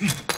Yeah.